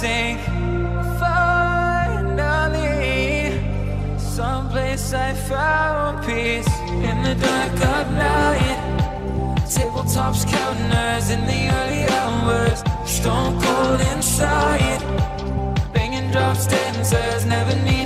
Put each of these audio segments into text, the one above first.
Sink. Finally, someplace I found peace in the dark of night. Tabletops counters in the early hours, stone cold inside. Banging drops dancers, never needing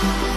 Bye.